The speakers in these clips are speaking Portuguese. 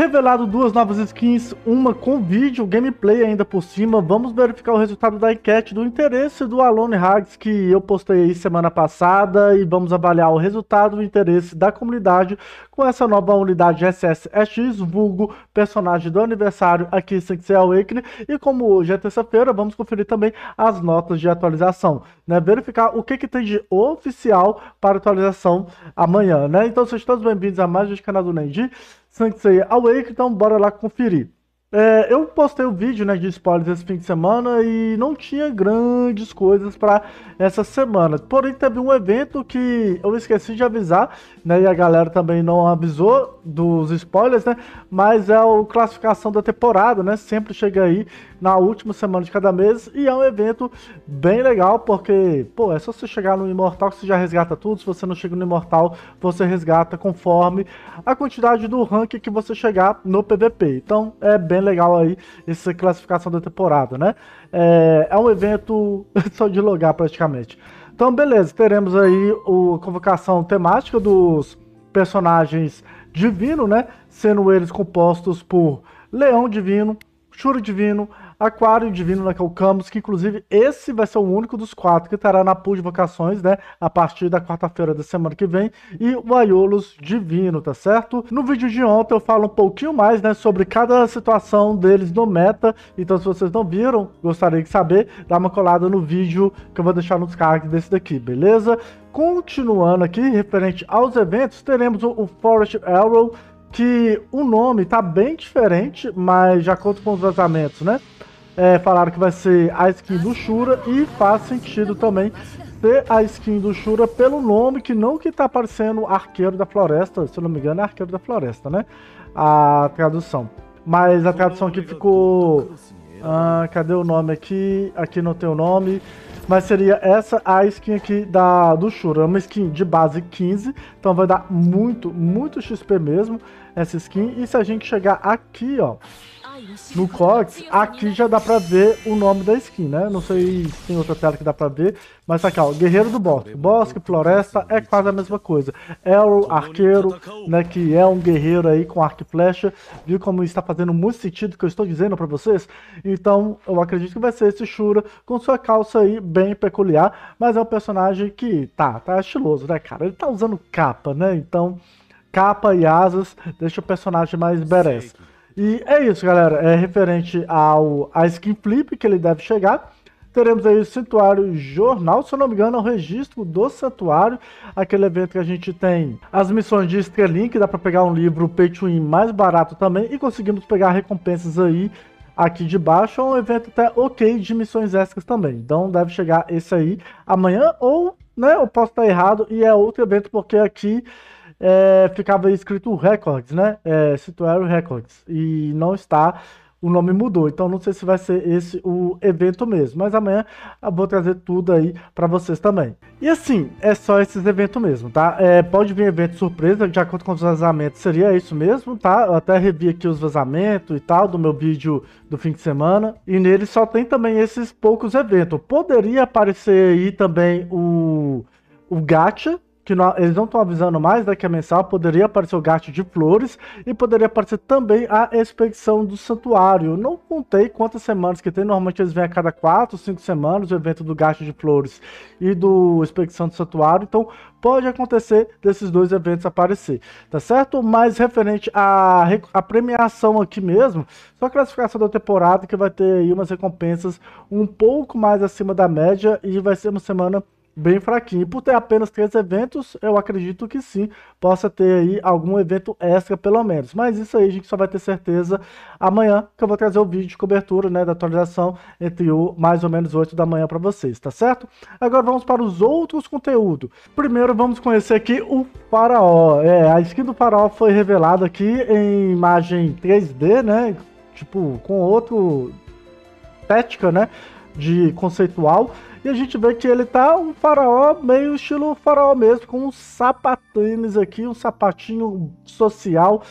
Revelado duas novas skins, uma com vídeo, gameplay ainda por cima. Vamos verificar o resultado da enquete do interesse do Alone Hags que eu postei aí semana passada e vamos avaliar o resultado do interesse da comunidade com essa nova unidade SSX, vulgo personagem do aniversário aqui em Sanctuary Awakening. E como hoje é terça-feira, vamos conferir também as notas de atualização, né? Verificar o que, que tem de oficial para atualização amanhã, né? Então sejam todos bem-vindos a mais um canal do Nendi. Sanctuary Awake, então bora lá conferir. É, eu postei o vídeo né, de spoilers esse fim de semana e não tinha grandes coisas para essa semana. Porém, teve um evento que eu esqueci de avisar, né? E a galera também não avisou dos spoilers, né? Mas é a classificação da temporada, né? Sempre chega aí na última semana de cada mês e é um evento bem legal porque, pô, é só você chegar no Imortal que você já resgata tudo. Se você não chega no Imortal, você resgata conforme a quantidade do rank que você chegar no PVP. Então, é bem legal aí essa classificação da temporada, né? É, é um evento só de logar praticamente. Então, beleza, teremos aí a convocação temática dos personagens divino, né? Sendo eles compostos por Leão Divino, Churo Divino, Aquário Divino na Camus, que inclusive esse vai ser o único dos quatro que estará na pool de vocações, né? A partir da quarta-feira da semana que vem. E o Aiolos Divino, tá certo? No vídeo de ontem eu falo um pouquinho mais, né? Sobre cada situação deles no meta. Então se vocês não viram, gostaria de saber, dá uma colada no vídeo que eu vou deixar nos cards desse daqui, beleza? Continuando aqui, referente aos eventos, teremos o Forest Arrow, que o nome tá bem diferente, mas de acordo com os vazamentos, né? É, falaram que vai ser a skin do Shura e faz sentido também ser a skin do Shura pelo nome que não que tá aparecendo Arqueiro da Floresta, se eu não me engano é Arqueiro da Floresta, né? A tradução. Mas a tradução aqui ficou... Ah, cadê o nome aqui? Aqui não tem o nome. Mas seria essa a skin aqui da, do Shura. É uma skin de base 15. Então vai dar muito, muito XP mesmo essa skin. E se a gente chegar aqui, ó no Cox, aqui já dá pra ver o nome da skin, né? Não sei se tem outra tela que dá pra ver, mas tá aqui, ó, Guerreiro do Bosque. Bosque, Floresta, é quase a mesma coisa. Arrow, Arqueiro, né, que é um guerreiro aí com arco e flecha. Viu como está fazendo muito sentido que eu estou dizendo pra vocês? Então, eu acredito que vai ser esse Shura com sua calça aí bem peculiar, mas é um personagem que, tá, tá estiloso, né, cara? Ele tá usando capa, né? Então, capa e asas deixa o personagem mais badass. E é isso, galera. É referente ao a skin flip que ele deve chegar. Teremos aí o Santuário Jornal, se eu não me engano, é o registro do Santuário, aquele evento que a gente tem as missões de estrelinha, que dá para pegar um livro pay to win mais barato também, e conseguimos pegar recompensas aí aqui de baixo, é um evento até ok de missões extras também. Então deve chegar esse aí amanhã, ou, né, eu posso estar errado, e é outro evento, porque aqui é, ficava escrito Records, né? É, Situário Records. E não está, o nome mudou. Então não sei se vai ser esse o evento mesmo. Mas amanhã eu vou trazer tudo aí para vocês também. E assim, é só esses eventos mesmo, tá? É, pode vir evento surpresa, de acordo com os vazamentos, seria isso mesmo, tá? Eu até revi aqui os vazamentos e tal do meu vídeo do fim de semana. E nele só tem também esses poucos eventos. Poderia aparecer aí também o, o Gacha, que não, eles não estão avisando mais, né, que a mensal poderia aparecer o gato de flores e poderia aparecer também a expedição do santuário. não contei quantas semanas que tem, normalmente eles vêm a cada 4, 5 semanas, o evento do gato de flores e do expedição do santuário, então pode acontecer desses dois eventos aparecer, tá certo? Mas referente à, à premiação aqui mesmo, só a classificação da temporada que vai ter aí umas recompensas um pouco mais acima da média e vai ser uma semana bem fraquinho. Por ter apenas três eventos, eu acredito que sim, possa ter aí algum evento extra pelo menos. Mas isso aí a gente só vai ter certeza amanhã, que eu vou trazer o vídeo de cobertura, né, da atualização entre o mais ou menos 8 da manhã para vocês, tá certo? Agora vamos para os outros conteúdos. Primeiro vamos conhecer aqui o Faraó. É, a skin do Faraó foi revelada aqui em imagem 3D, né, tipo, com outro estética, né, de conceitual. E a gente vê que ele tá um faraó, meio estilo faraó mesmo, com uns sapatênis aqui, um sapatinho social.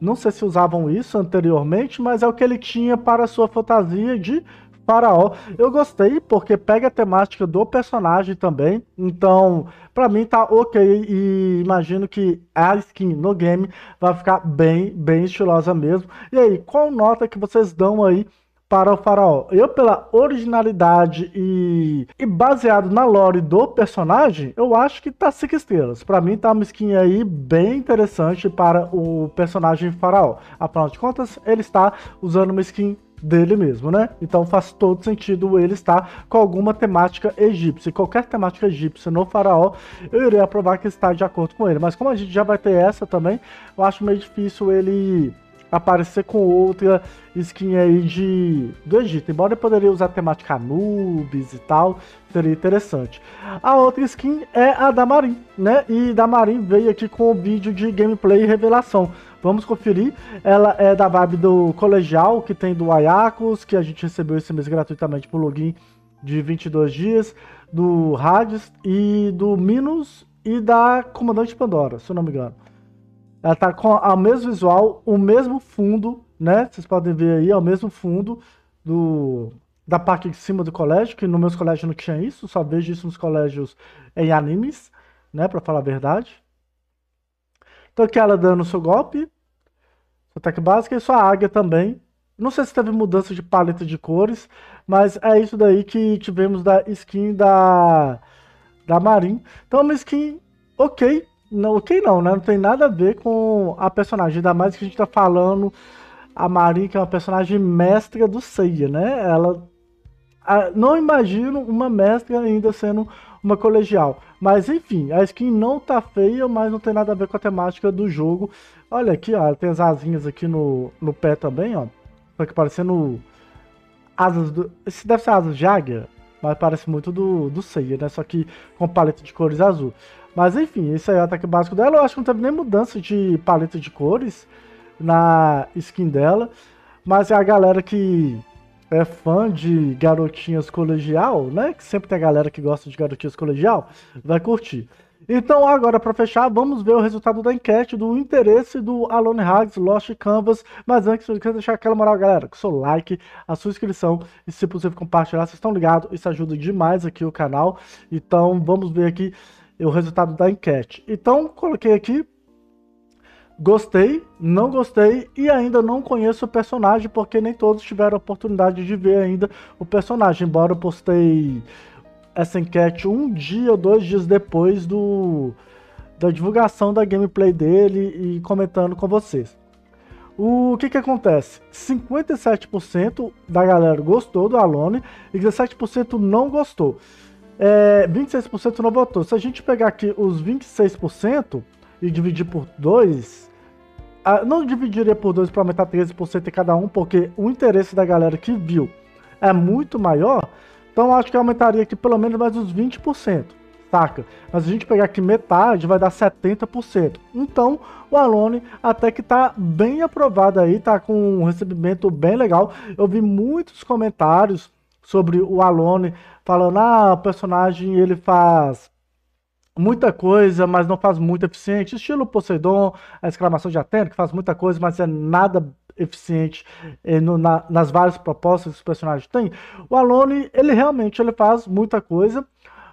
Não sei se usavam isso anteriormente, mas é o que ele tinha para a sua fantasia de Faraó. Eu gostei porque pega a temática do personagem também. Então, para mim tá ok. E imagino que a skin no game vai ficar bem, bem estilosa mesmo. E aí, qual nota que vocês dão aí para o faraó. Eu, pela originalidade e, e, baseado na lore do personagem, eu acho que tá 5 estrelas. Para mim tá uma skin aí bem interessante para o personagem faraó. Afinal de contas, ele está usando uma skin dele mesmo, né? Então faz todo sentido ele estar com alguma temática egípcia. Qualquer temática egípcia no faraó, eu irei aprovar que está de acordo com ele. Mas como a gente já vai ter essa também, eu acho meio difícil ele aparecer com outra skin aí de, do Egito. Embora eu poderia usar temática Anubis e tal, seria interessante. A outra skin é a da Marin, né? E da Marin veio aqui com o vídeo de gameplay e revelação. Vamos conferir. Ela é da vibe do colegial, que tem do Ayakos, que a gente recebeu esse mês gratuitamente por login de 22 dias, do Hades e do Minos e da Comandante Pandora, se eu não me engano. Ela tá com o mesmo visual, o mesmo fundo, né? Vocês podem ver aí, é o mesmo fundo do, da parte de cima do colégio, que no meus colégios não tinha isso, só vejo isso nos colégios em animes, né? Pra falar a verdade. Então aqui ela dando seu golpe, ataque básico e sua águia também. Não sei se teve mudança de paleta de cores, mas é isso daí que tivemos da skin da, da Marin. Então é uma skin ok, não, ok não, né? Não tem nada a ver com a personagem, ainda mais que a gente tá falando a Marin, que é uma personagem mestra do Seiya, né? Ela... A, não imagino uma mestra ainda sendo uma colegial. Mas enfim, a skin não tá feia, mas não tem nada a ver com a temática do jogo. Olha aqui, ó, tem as asinhas aqui no, no pé também, ó. Só que parecendo asas do... Esse deve ser asas de águia, mas parece muito do, do Seiya, né? Só que com paleta de cores azul. Mas enfim, esse é o ataque básico dela. Eu acho que não teve nem mudança de paleta de cores na skin dela. Mas é a galera que é fã de garotinhas colegial, né? Que sempre tem a galera que gosta de garotinhas colegial, vai curtir. Então, agora para fechar, vamos ver o resultado da enquete do interesse do Alone Hags Lost Canvas. Mas antes, eu quero deixar aquela moral, galera, com o seu like, a sua inscrição e, se possível, compartilhar. Vocês estão ligados? Isso ajuda demais aqui o canal. Então, vamos ver aqui o resultado da enquete. Então, coloquei aqui. Gostei, não gostei e ainda não conheço o personagem porque nem todos tiveram a oportunidade de ver ainda o personagem. Embora eu postei essa enquete um dia ou dois dias depois do, da divulgação da gameplay dele e comentando com vocês. O que que acontece? 57% da galera gostou do Alone e 17% não gostou. É, 26% não votou. Se a gente pegar aqui os 26% e dividir por 2, não dividiria por 2 para aumentar 13% em cada um, porque o interesse da galera que viu é muito maior, então acho que aumentaria aqui pelo menos mais uns 20%, saca? Mas a gente pegar aqui metade, vai dar 70%. Então o Alone até que tá bem aprovado aí, tá com um recebimento bem legal. Eu vi muitos comentários sobre o Alone falando, ah, o personagem ele faz muita coisa, mas não faz muito eficiente. Estilo Poseidon, a exclamação de Atena, que faz muita coisa, mas é nada eficiente eh, no, na, nas várias propostas que o personagem tem. O Alone, ele realmente ele faz muita coisa,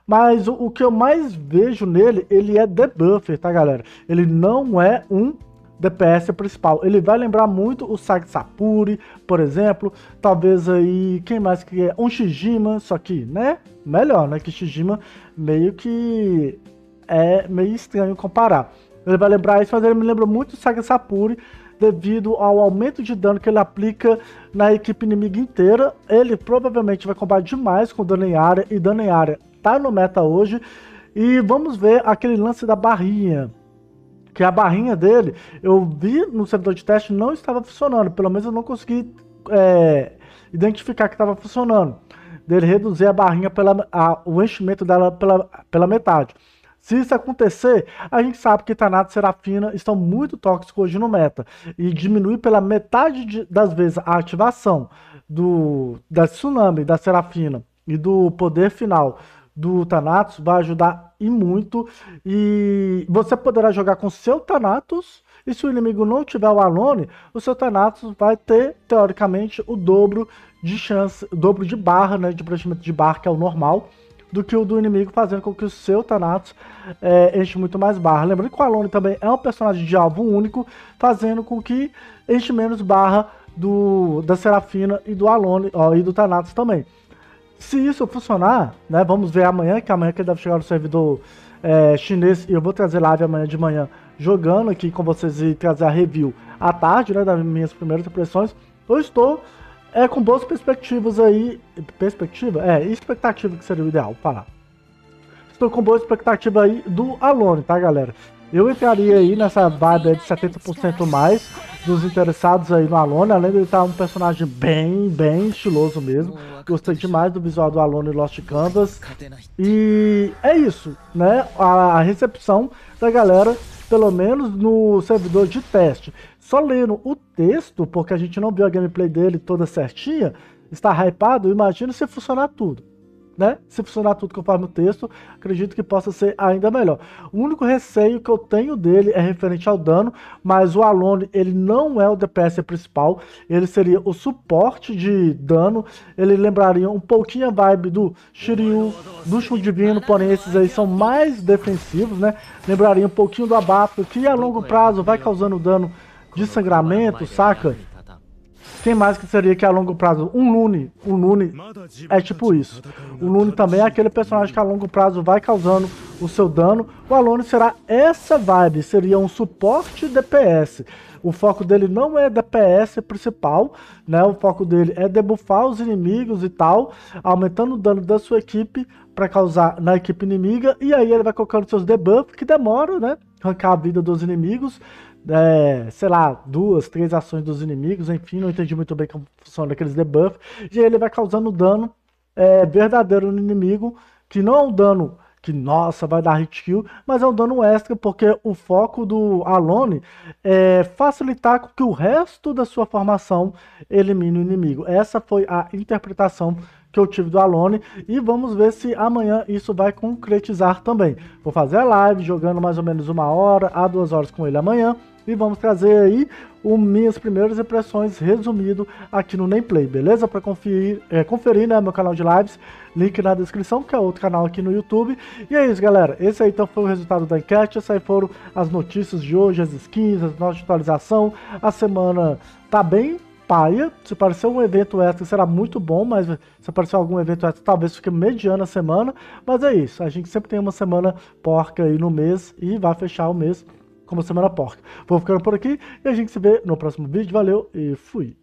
mas o, o que eu mais vejo nele, ele é debuffer, tá, galera? Ele não é um DPS principal. Ele vai lembrar muito o Sag Sapuri, por exemplo. Talvez aí, quem mais que é? Um Shijima, só que, né? Melhor, né? Que Shijima meio que é meio estranho comparar. Ele vai lembrar isso, mas ele me lembra muito o Sag Sapuri devido ao aumento de dano que ele aplica na equipe inimiga inteira. Ele provavelmente vai combater demais com dano em área, e dano em área tá no meta hoje. E vamos ver aquele lance da barrinha que a barrinha dele, eu vi no servidor de teste, não estava funcionando. Pelo menos eu não consegui é, identificar que estava funcionando. Dele reduzir a barrinha, pela, a, o enchimento dela pela, pela metade. Se isso acontecer, a gente sabe que Tanato e Serafina estão muito tóxicos hoje no meta. E diminuir pela metade de, das vezes a ativação do, da Tsunami, da Serafina e do poder final do Thanatos vai ajudar e muito. E você poderá jogar com seu Thanatos E se o inimigo não tiver o Alone, o seu Thanatos vai ter, teoricamente, o dobro de chance, o dobro de barra, né, de preenchimento de barra, que é o normal, do que o do inimigo, fazendo com que o seu Thanatos é, enche muito mais barra. Lembrando que o Alone também é um personagem de alvo único, fazendo com que enche menos barra do, da Serafina e do Alone, ó, e do Thanatos também. Se isso funcionar, né, vamos ver amanhã, que amanhã que deve chegar no servidor é, chinês, e eu vou trazer live amanhã de manhã, jogando aqui com vocês e trazer a review à tarde, né, das minhas primeiras impressões, eu estou é, com boas perspectivas aí, perspectiva? É, expectativa que seria o ideal, falar. Estou com boa expectativa aí do Alone, tá, galera? Eu entraria aí nessa vibe de 70% mais, dos interessados aí no Alone, além de ele estar um personagem bem, bem estiloso mesmo. Gostei demais do visual do Alone Lost Canvas. E é isso, né? A, a recepção da galera, pelo menos no servidor de teste. Só lendo o texto, porque a gente não viu a gameplay dele toda certinha, está hypado, imagina se funcionar tudo né? Se funcionar tudo conforme o texto, acredito que possa ser ainda melhor. O único receio que eu tenho dele é referente ao dano, mas o Alone, ele não é o DPS principal, ele seria o suporte de dano, ele lembraria um pouquinho a vibe do Shiryu, do Shun Divino, porém esses aí são mais defensivos, né? Lembraria um pouquinho do Abato, que a longo prazo vai causando dano de sangramento, saca? Quem mais que seria que a longo prazo? Um Lune. Um Lune é tipo isso. O Lune também é aquele personagem que a longo prazo vai causando o seu dano. O Alone será essa vibe, seria um suporte DPS. O foco dele não é DPS principal, né? O foco dele é debuffar os inimigos e tal, aumentando o dano da sua equipe para causar na equipe inimiga. E aí ele vai colocando seus debuffs, que demoram, né? Arrancar a vida dos inimigos é, sei lá, duas, três ações dos inimigos, enfim, não entendi muito bem como funciona aqueles debuffs, e ele vai causando dano é, verdadeiro no inimigo, que não é um dano que, nossa, vai dar hit kill, mas é um dano extra, porque o foco do Alone é facilitar com que o resto da sua formação elimine o inimigo. Essa foi a interpretação que eu tive do Alone e vamos ver se amanhã isso vai concretizar também. Vou fazer a live jogando mais ou menos uma hora a duas horas com ele amanhã e vamos trazer aí o minhas primeiras impressões resumido aqui no Nameplay, beleza? Para conferir, é, conferir né, meu canal de lives, link na descrição, que é outro canal aqui no YouTube. E é isso, galera. Esse aí então foi o resultado da enquete, essas aí foram as notícias de hoje, as skins, as nossas atualização. A semana tá bem paia. Se parecer um evento extra, será muito bom, mas se aparecer algum evento extra, talvez fique mediana a semana. Mas é isso, a gente sempre tem uma semana porca aí no mês e vai fechar o mês como semana porca. Vou ficando por aqui e a gente se vê no próximo vídeo. Valeu e fui!